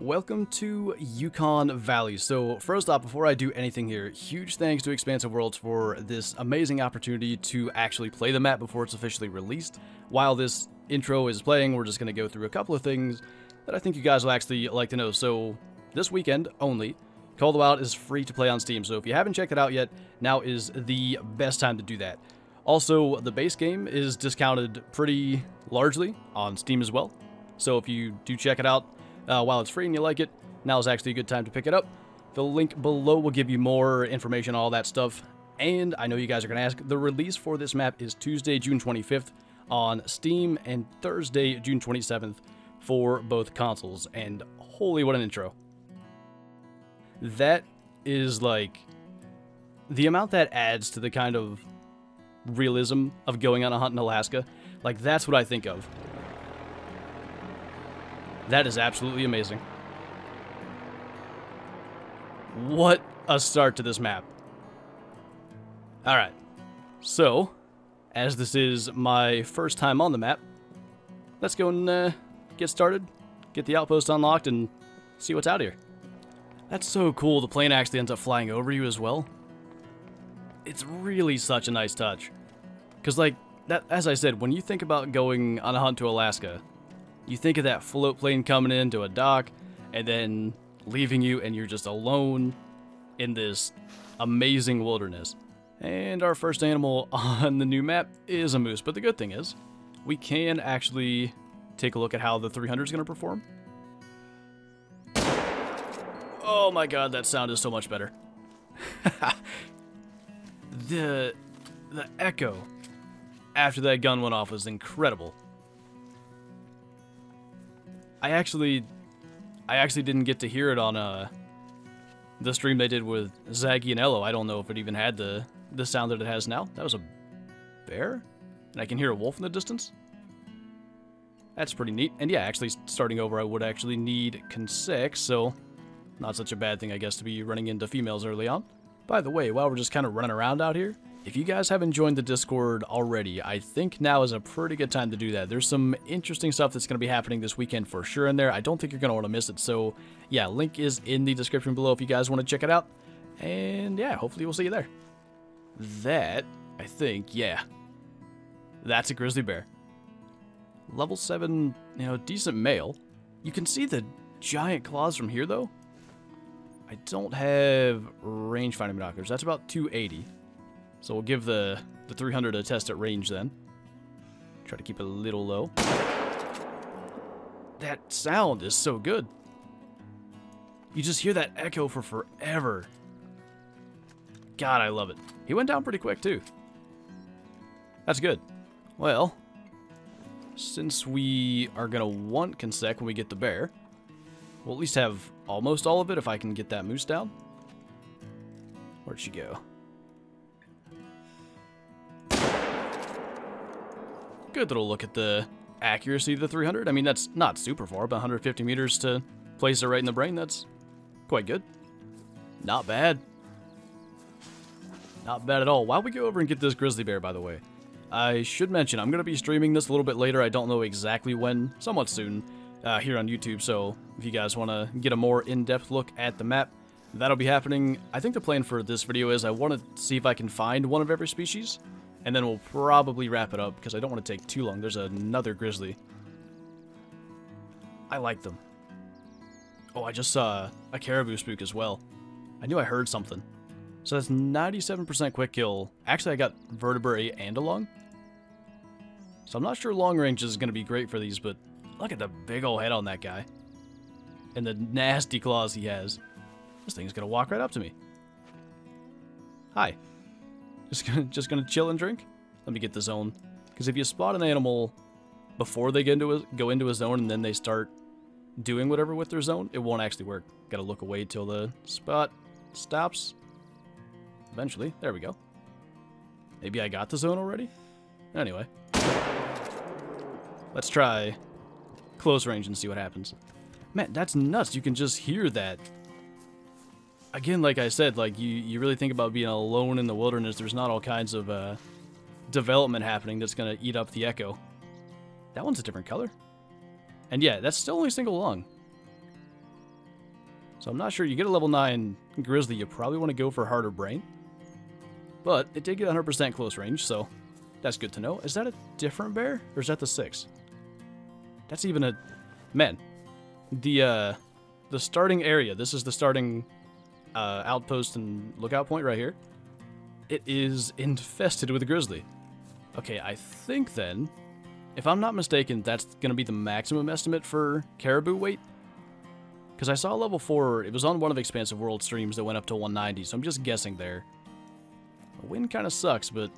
Welcome to Yukon Valley. So first off, before I do anything here, huge thanks to Expansive Worlds for this amazing opportunity to actually play the map before it's officially released. While this intro is playing, we're just going to go through a couple of things that I think you guys will actually like to know. So this weekend only, Call the Wild is free to play on Steam. So if you haven't checked it out yet, now is the best time to do that. Also, the base game is discounted pretty largely on Steam as well. So if you do check it out, uh, while it's free and you like it, now is actually a good time to pick it up. The link below will give you more information, all that stuff. And I know you guys are going to ask, the release for this map is Tuesday, June 25th on Steam and Thursday, June 27th for both consoles. And holy, what an intro. That is like the amount that adds to the kind of realism of going on a hunt in Alaska. Like, that's what I think of. That is absolutely amazing. What a start to this map. Alright, so, as this is my first time on the map, let's go and uh, get started, get the outpost unlocked, and see what's out here. That's so cool, the plane actually ends up flying over you as well. It's really such a nice touch. Because, like, that, as I said, when you think about going on a hunt to Alaska, you think of that float plane coming into a dock and then leaving you and you're just alone in this amazing wilderness. And our first animal on the new map is a moose, but the good thing is we can actually take a look at how the 300 is going to perform. Oh my god, that sound is so much better. the the echo after that gun went off was incredible. I actually, I actually didn't get to hear it on uh, the stream they did with Zaggy and Ello. I don't know if it even had the the sound that it has now. That was a bear, and I can hear a wolf in the distance. That's pretty neat. And yeah, actually starting over, I would actually need consec, so not such a bad thing, I guess, to be running into females early on. By the way, while we're just kind of running around out here, if you guys haven't joined the Discord already, I think now is a pretty good time to do that. There's some interesting stuff that's going to be happening this weekend for sure in there. I don't think you're going to want to miss it. So, yeah, link is in the description below if you guys want to check it out. And, yeah, hopefully we'll see you there. That, I think, yeah. That's a grizzly bear. Level 7, you know, decent male. You can see the giant claws from here, though. I don't have rangefinder binoculars. That's about 280. So we'll give the, the 300 a test at range then. Try to keep it a little low. That sound is so good. You just hear that echo for forever. God, I love it. He went down pretty quick, too. That's good. Well, since we are going to want consec when we get the bear, we'll at least have almost all of it if I can get that moose down. Where'd she go? Good little look at the accuracy of the 300. I mean, that's not super far, but 150 meters to place it right in the brain, that's quite good. Not bad. Not bad at all. Why don't we go over and get this grizzly bear, by the way? I should mention, I'm going to be streaming this a little bit later. I don't know exactly when, somewhat soon, uh, here on YouTube. So if you guys want to get a more in-depth look at the map, that'll be happening. I think the plan for this video is I want to see if I can find one of every species and then we'll probably wrap it up because I don't want to take too long. There's another grizzly. I like them. Oh, I just saw a caribou spook as well. I knew I heard something. So that's 97% quick kill. Actually, I got vertebrae and a lung. So I'm not sure long range is going to be great for these, but look at the big old head on that guy. And the nasty claws he has. This thing's going to walk right up to me. Hi. Just gonna just gonna chill and drink. Let me get the zone. Because if you spot an animal before they get into a, go into a zone and then they start doing whatever with their zone, it won't actually work. Gotta look away till the spot stops. Eventually. There we go. Maybe I got the zone already? Anyway. Let's try close range and see what happens. Man, that's nuts. You can just hear that again, like I said, like you, you really think about being alone in the wilderness. There's not all kinds of uh, development happening that's gonna eat up the echo. That one's a different color. And yeah, that's still only single lung. So I'm not sure. You get a level 9 Grizzly, you probably want to go for Harder Brain. But it did get 100% close range, so that's good to know. Is that a different bear? Or is that the 6? That's even a... Man. The, uh... The starting area. This is the starting uh, outpost and lookout point right here. It is infested with grizzly. Okay, I think then, if I'm not mistaken, that's going to be the maximum estimate for caribou weight. Because I saw level 4, it was on one of Expansive World streams that went up to 190, so I'm just guessing there. The wind kind of sucks, but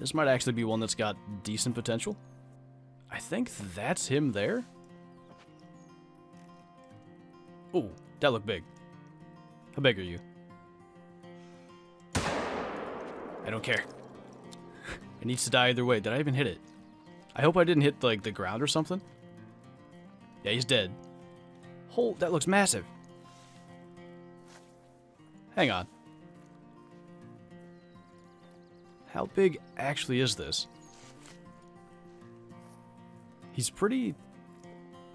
this might actually be one that's got decent potential. I think that's him there. Ooh, that looked big. How big are you? I don't care. it needs to die either way. Did I even hit it? I hope I didn't hit, like, the ground or something. Yeah, he's dead. Hold, that looks massive. Hang on. How big actually is this? He's pretty,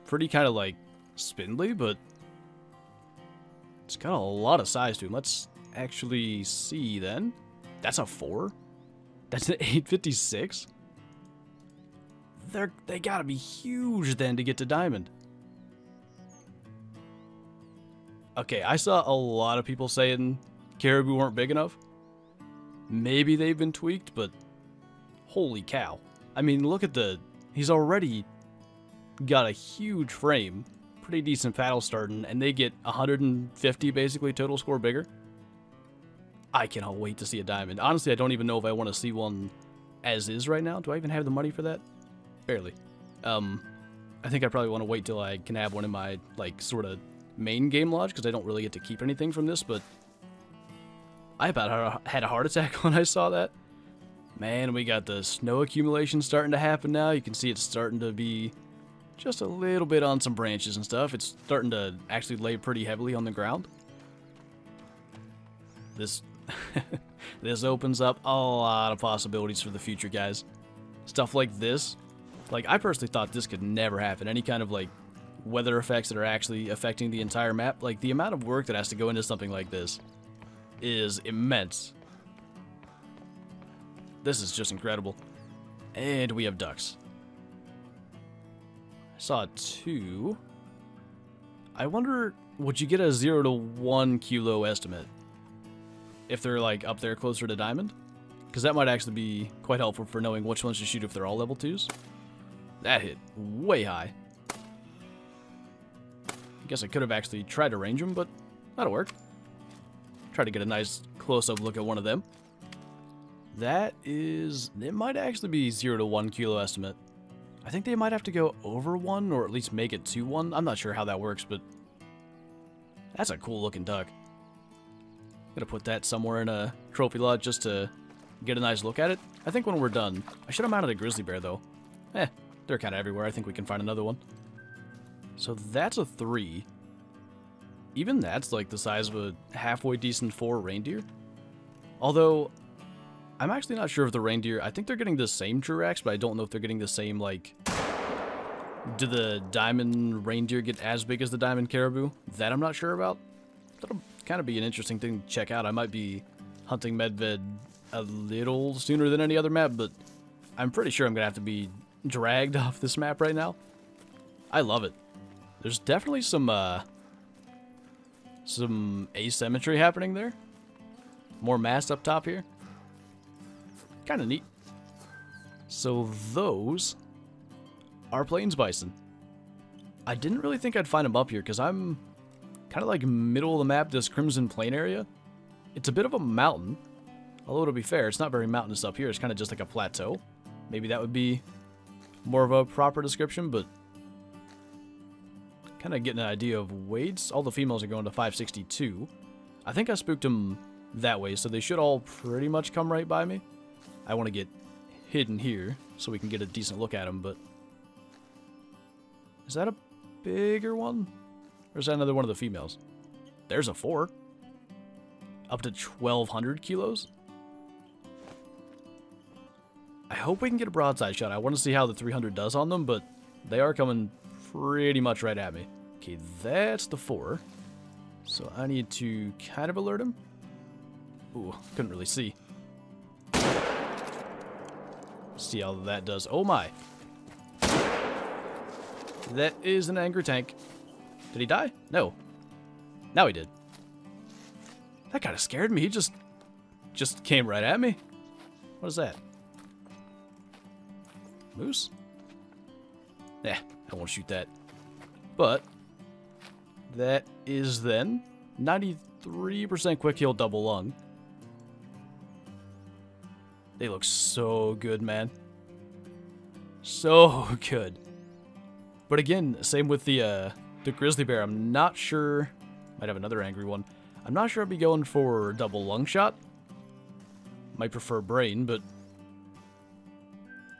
pretty kind of like spindly, but got a lot of size to him. Let's actually see then. That's a 4? That's an 856? They're, they gotta be huge then to get to diamond. Okay, I saw a lot of people saying caribou weren't big enough. Maybe they've been tweaked, but holy cow. I mean, look at the... He's already got a huge frame, pretty decent paddle starting, and they get 150 basically total score bigger. I cannot wait to see a diamond. Honestly, I don't even know if I want to see one as is right now. Do I even have the money for that? Barely. Um, I think I probably want to wait till I can have one in my, like, sort of main game lodge, because I don't really get to keep anything from this, but I about had a heart attack when I saw that. Man, we got the snow accumulation starting to happen now. You can see it's starting to be just a little bit on some branches and stuff. It's starting to actually lay pretty heavily on the ground. This this opens up a lot of possibilities for the future, guys. Stuff like this. Like, I personally thought this could never happen. Any kind of, like, weather effects that are actually affecting the entire map. Like, the amount of work that has to go into something like this is immense. This is just incredible. And we have ducks. Saw two. I wonder, would you get a 0 to 1 kilo estimate? if they're like up there closer to diamond. Because that might actually be quite helpful for knowing which ones to shoot if they're all level 2s. That hit way high. I guess I could have actually tried to range them, but that'll work. Try to get a nice close-up look at one of them. That is... It might actually be 0 to 1 kilo estimate. I think they might have to go over 1, or at least make it to 1. I'm not sure how that works, but... That's a cool-looking duck. Gonna put that somewhere in a trophy lodge just to get a nice look at it. I think when we're done, I should have mounted a grizzly bear though. Eh, they're kind of everywhere. I think we can find another one. So that's a three. Even that's like the size of a halfway decent four reindeer. Although, I'm actually not sure if the reindeer, I think they're getting the same Jurax, but I don't know if they're getting the same, like, do the diamond reindeer get as big as the diamond caribou? That I'm not sure about. That'll kind of be an interesting thing to check out. I might be hunting Medved a little sooner than any other map, but I'm pretty sure I'm going to have to be dragged off this map right now. I love it. There's definitely some, uh, some asymmetry happening there. More mass up top here. Kind of neat. So those are Plains Bison. I didn't really think I'd find them up here because I'm kind of like middle of the map, this Crimson Plain area. It's a bit of a mountain. Although to be fair, it's not very mountainous up here. It's kind of just like a plateau. Maybe that would be more of a proper description, but kind of getting an idea of weights. All the females are going to 562. I think I spooked them that way, so they should all pretty much come right by me. I want to get hidden here so we can get a decent look at them, but... Is that a bigger one? Or is that another one of the females? There's a four. Up to 1,200 kilos? I hope we can get a broadside shot. I want to see how the 300 does on them, but they are coming pretty much right at me. Okay, that's the four. So I need to kind of alert him. Ooh, couldn't really see. See how that does. Oh my. That is an angry tank. Did he die? No. Now he did. That kind of scared me. He just, just came right at me. What is that? Moose? Nah, I won't shoot that. But, that is then 93% quick heal double lung. They look so good, man. So good. But again, same with the uh, the grizzly bear. I'm not sure. Might have another angry one. I'm not sure I'd be going for double lung shot. Might prefer brain, but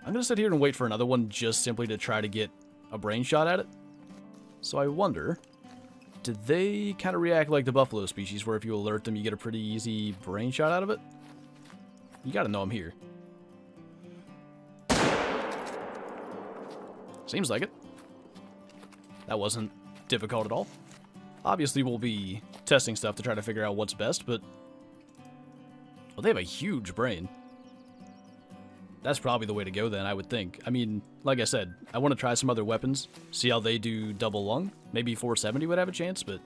I'm gonna sit here and wait for another one just simply to try to get a brain shot at it. So I wonder, did they kind of react like the buffalo species, where if you alert them, you get a pretty easy brain shot out of it? You gotta know I'm here. Seems like it. That wasn't difficult at all. Obviously, we'll be testing stuff to try to figure out what's best, but... Well, they have a huge brain. That's probably the way to go then, I would think. I mean, like I said, I want to try some other weapons, see how they do double lung. Maybe 470 would have a chance, but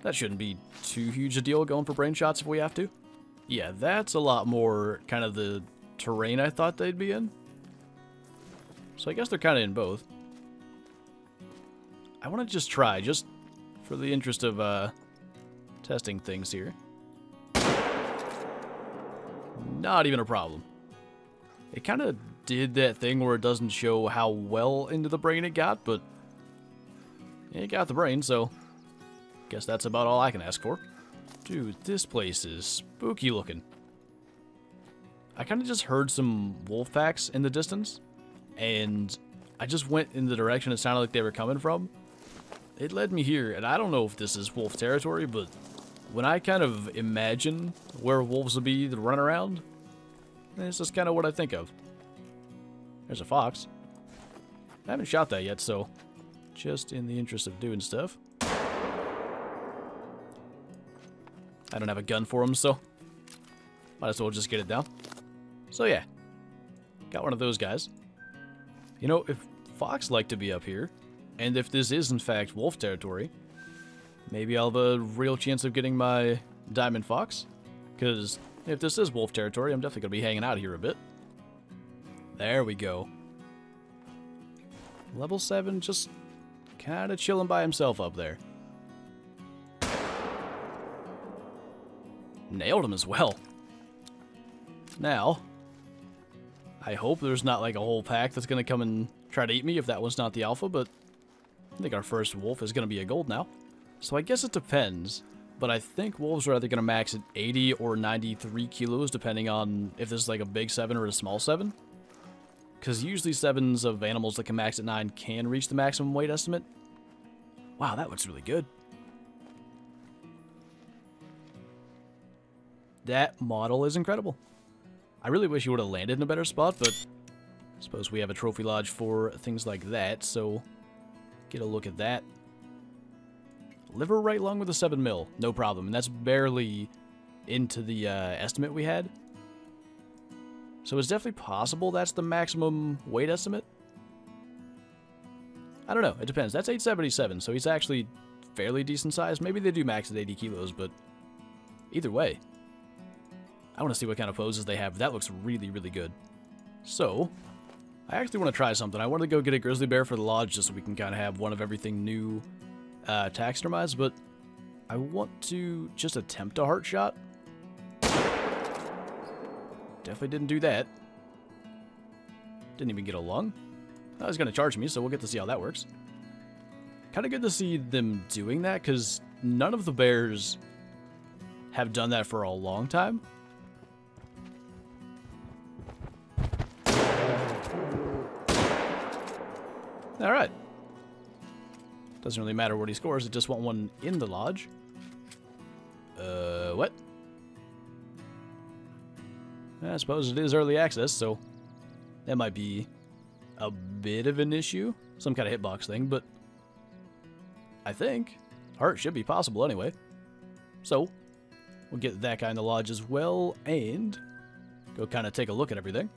that shouldn't be too huge a deal going for brain shots if we have to. Yeah, that's a lot more kind of the terrain I thought they'd be in. So I guess they're kind of in both. I want to just try, just for the interest of uh, testing things here. Not even a problem. It kind of did that thing where it doesn't show how well into the brain it got, but it got the brain, so guess that's about all I can ask for. Dude, this place is spooky looking. I kind of just heard some wolf packs in the distance, and I just went in the direction it sounded like they were coming from. It led me here, and I don't know if this is wolf territory, but when I kind of imagine where wolves would be to run around, this is kind of what I think of. There's a fox. I haven't shot that yet, so just in the interest of doing stuff. I don't have a gun for him, so might as well just get it down. So yeah, got one of those guys. You know, if Fox like to be up here, and if this is in fact wolf territory, maybe I'll have a real chance of getting my Diamond Fox. Because if this is wolf territory, I'm definitely going to be hanging out here a bit. There we go. Level 7 just kind of chilling by himself up there. Nailed him as well. Now, I hope there's not like a whole pack that's going to come and try to eat me if that one's not the alpha, but I think our first wolf is going to be a gold now. So I guess it depends, but I think wolves are either going to max at 80 or 93 kilos, depending on if this is like a big 7 or a small 7. Because usually 7s of animals that can max at 9 can reach the maximum weight estimate. Wow, that looks really good. That model is incredible. I really wish you would have landed in a better spot, but I suppose we have a trophy lodge for things like that, so get a look at that. Liver right lung with a 7 mil, no problem, and that's barely into the uh, estimate we had. So it's definitely possible that's the maximum weight estimate. I don't know, it depends. That's 877, so he's actually fairly decent size. Maybe they do max at 80 kilos, but either way, I want to see what kind of poses they have. That looks really, really good. So, I actually want to try something. I want to go get a grizzly bear for the lodge just so we can kind of have one of everything new uh, taxidermized, but I want to just attempt a heart shot. Definitely didn't do that. Didn't even get a lung. I was going to charge me, so we'll get to see how that works. Kind of good to see them doing that, because none of the bears have done that for a long time. Alright. Doesn't really matter what he scores, I just want one in the lodge. Uh, what? I suppose it is early access, so that might be a bit of an issue. Some kind of hitbox thing, but I think Heart should be possible anyway. So, we'll get that guy in the lodge as well, and go kind of take a look at everything.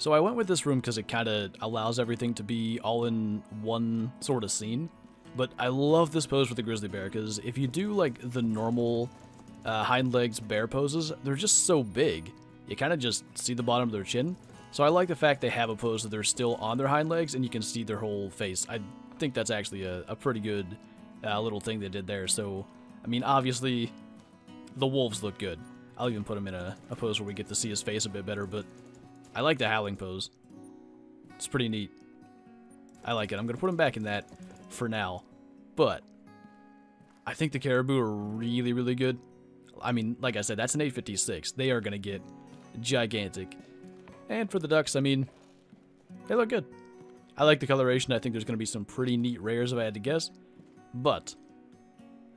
So I went with this room because it kind of allows everything to be all in one sort of scene. But I love this pose with the grizzly bear because if you do like the normal uh, hind legs bear poses, they're just so big. You kind of just see the bottom of their chin. So I like the fact they have a pose that they're still on their hind legs and you can see their whole face. I think that's actually a, a pretty good uh, little thing they did there. So, I mean, obviously, the wolves look good. I'll even put him in a, a pose where we get to see his face a bit better, but I like the howling pose. It's pretty neat. I like it. I'm going to put him back in that for now. But I think the caribou are really, really good. I mean, like I said, that's an 856. They are going to get gigantic. And for the ducks, I mean, they look good. I like the coloration. I think there's going to be some pretty neat rares if I had to guess. But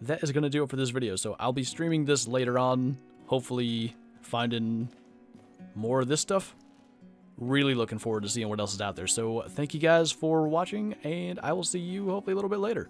that is going to do it for this video. So I'll be streaming this later on. Hopefully finding more of this stuff. Really looking forward to seeing what else is out there. So thank you guys for watching, and I will see you hopefully a little bit later.